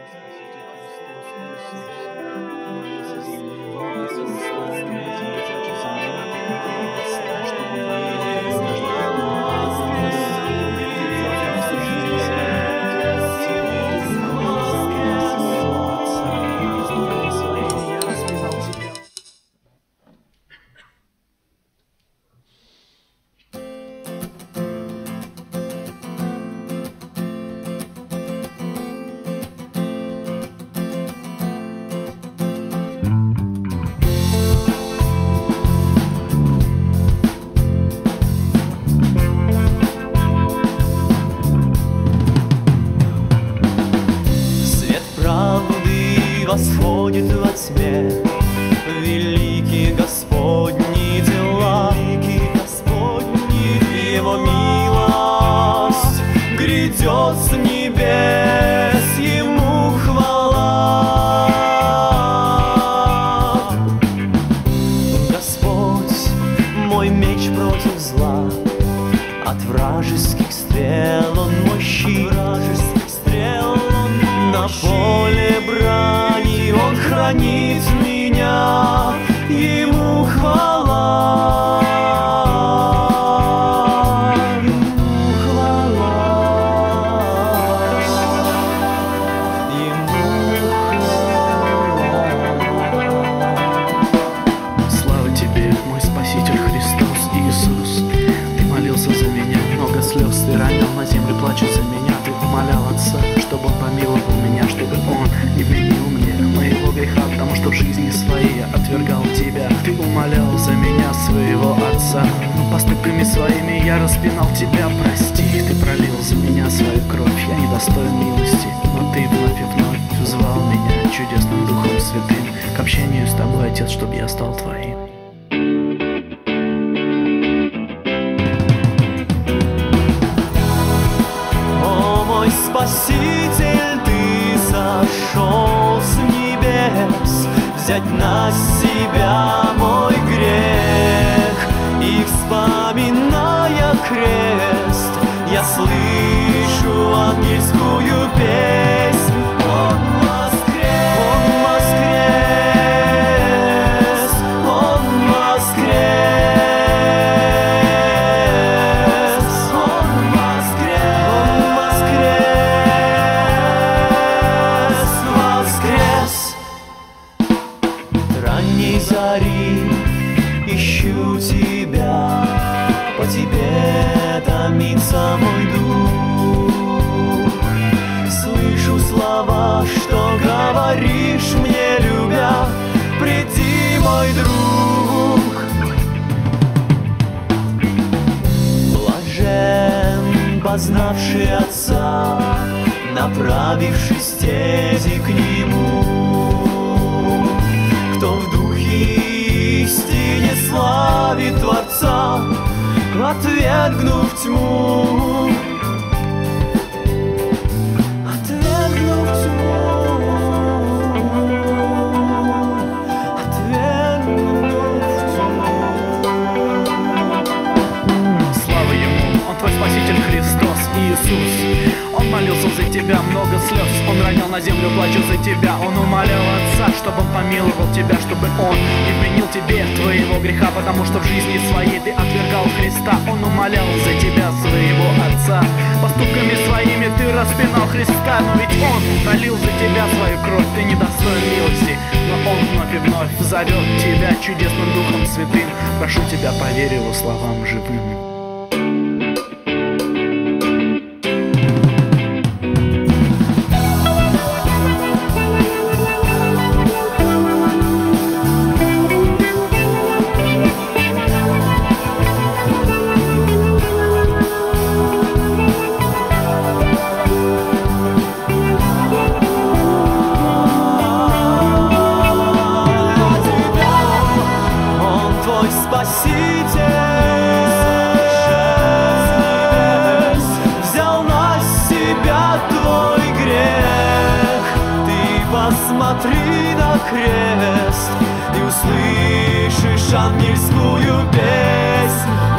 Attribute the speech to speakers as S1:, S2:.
S1: Thank you. Восходит во тьме, Великие Господни дела, Великие Господни Его милость грядет с небес, Ему хвала. Господь, мой меч против зла, от вражеских хранит меня, ему хвала.
S2: Что в жизни своей я отвергал тебя. Ты умолял за меня своего Отца, но поступками своими я распинал тебя. Прости, ты пролил за меня свою кровь, я недостоин милости, но ты вновь и вновь звал меня чудесным Духом Святым к общению с тобой, Отец, чтобы я стал твоим.
S1: Взять на себя томится мой дух. Слышу слова, что говоришь мне, любя, приди, мой друг. Блажен, познавший Отца, направивший стези к Нему. Кто в духе истине славит Творца, отвергнув тьму. Отвергнув тьму. Отвергнув
S2: Слава Ему, Он твой Спаситель Христос Иисус. За тебя, много слез, Он ронял на землю, плача за тебя. Он умолял Отца, чтобы Он помиловал тебя, чтобы Он не вменил тебе твоего греха, потому что в жизни своей ты отвергал Христа. Он умолял за тебя своего Отца. Поступками своими ты распинал Христа, но ведь Он пролил за тебя свою кровь, ты недостоин милости. Но Он вновь и вновь зовет тебя чудесным Духом Святым. Прошу тебя, поверь Его словам живым.
S1: Посмотри на крест И услышишь ангельскую песнь